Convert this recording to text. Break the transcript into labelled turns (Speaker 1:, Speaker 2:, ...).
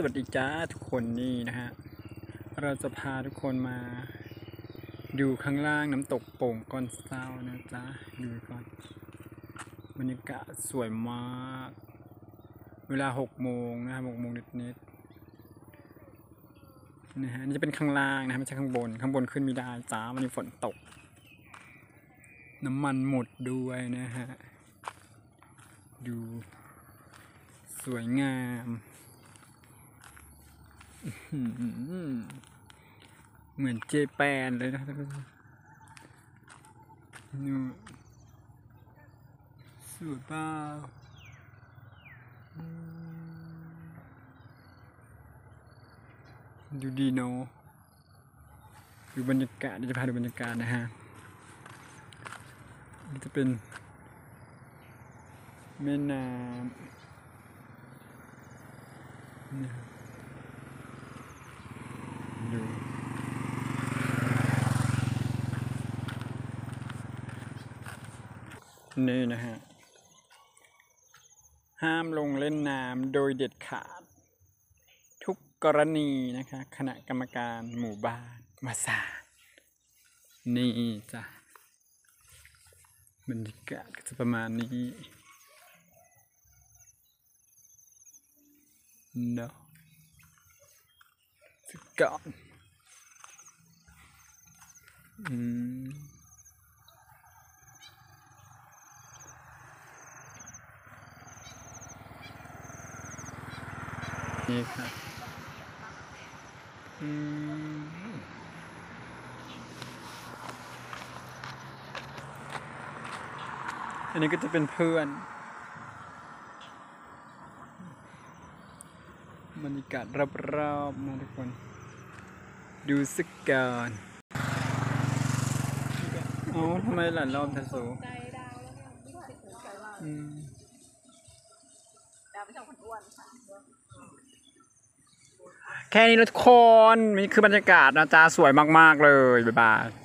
Speaker 1: สวัสดีจ้าทุกคนนี่นะฮะ เราจะพาทุกคนมาดูข้างล่างน้ำตกโป่งก้อนเศร้านะจ๊ะดูก่อนบรรยากาศสวยมาก เวลาหกโมงนะครับหกโมงนิดๆนะฮะนี่จะเป็นข้างล่างนะฮะไม่ใช่ข้างบน ข้างบนขึ้นไม่ได้จ้าวันนี้ฝนตก น้ำมันหมดด้วยนะฮะ ดู สวยงาม เหมือนเจแปนเลยนะท่านผู้ชมนู่สวยเปล่าดูดีเนาะดูบรรยากาศเดี๋ยวจะพาดูบรรยากาศนะฮะนี่จะเป็นแม่น้ำนะครับดู นี่นะฮะ ห้ามลงเล่นน้ำโดยเด็ดขาด ทุกกรณีนะคะ คณะกรรมการหมู่บ้านมาสานี่จ้ะบรรยากาศก็จะประมาณนี้เนาะสุดยอดอืม นี่ครับอืมอันนี้ก็จะเป็นเพื่อนบรรยากาศรอบๆนะทุกคน ดูสักก่อนเอ้าทำไมหลายรอบทัสู
Speaker 2: ใจดาวแล้วเนี่ยไม่คิดถึงใจว่า
Speaker 1: อืม
Speaker 2: ไม่ใช่คนอ้วนค่ะ
Speaker 1: แค่นี้นะทุกคนนี่คือบรรยากาศนะจ๊ะสวยมาก ๆ เลย บ๊ายบาย